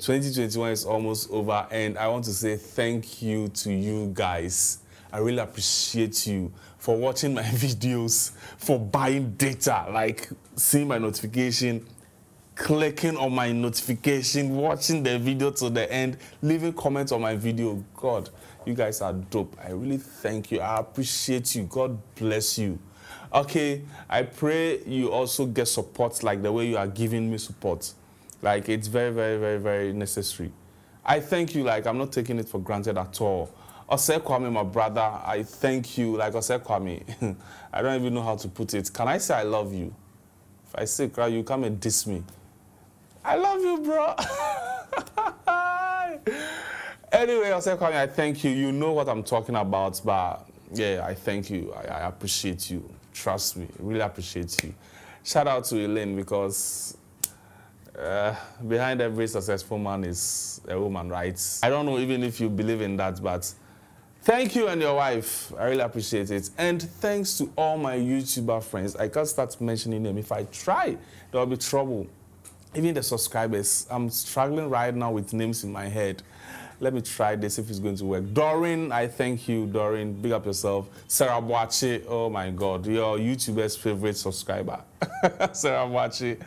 2021 is almost over, and I want to say thank you to you guys. I really appreciate you for watching my videos, for buying data, like seeing my notification, clicking on my notification, watching the video to the end, leaving comments on my video. God, you guys are dope. I really thank you. I appreciate you. God bless you. Okay, I pray you also get support like the way you are giving me support. Like it's very, very, very, very necessary. I thank you. Like I'm not taking it for granted at all. Ose Kwame, my brother, I thank you. Like Ose Kwame, I don't even know how to put it. Can I say I love you? If I say cry, you come and diss me. I love you, bro. anyway, Ose Kwame, I thank you. You know what I'm talking about, but yeah, I thank you. I, I appreciate you. Trust me, really appreciate you. Shout out to Elaine because uh, behind every successful man is a woman, right? I don't know even if you believe in that, but thank you and your wife. I really appreciate it. And thanks to all my YouTuber friends. I can't start mentioning them. If I try, there will be trouble. Even the subscribers, I'm struggling right now with names in my head. Let me try this if it's going to work. Doreen, I thank you, Doreen. Big up yourself. Sarah Boache, oh my God, your YouTuber's favorite subscriber. Sarah Boache.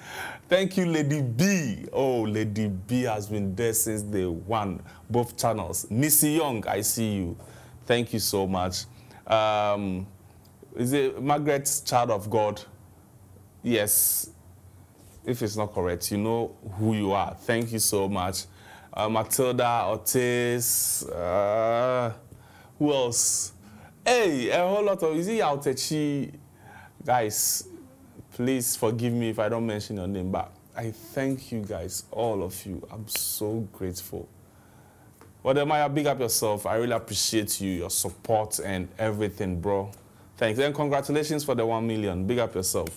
Thank you, Lady B. Oh, Lady B has been there since day one, both channels. Nisi Young, I see you. Thank you so much. Um, is it Margaret's Child of God? Yes. If it's not correct, you know who you are. Thank you so much uh, Matilda Ortiz, uh, who else? Hey, a whole lot of, is it Yautechi? Guys, please forgive me if I don't mention your name, but I thank you guys, all of you. I'm so grateful. Wode Maya, big up yourself. I really appreciate you, your support and everything, bro. Thanks. And congratulations for the 1 million. Big up yourself.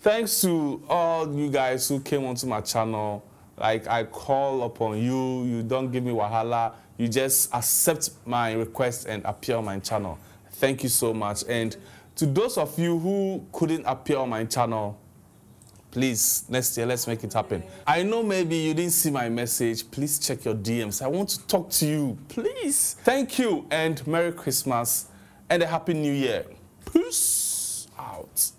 Thanks to all you guys who came onto my channel like I call upon you, you don't give me wahala, you just accept my request and appear on my channel. Thank you so much. And to those of you who couldn't appear on my channel, please, next year, let's make it happen. I know maybe you didn't see my message. Please check your DMs. I want to talk to you. Please. Thank you and Merry Christmas and a Happy New Year. Peace out.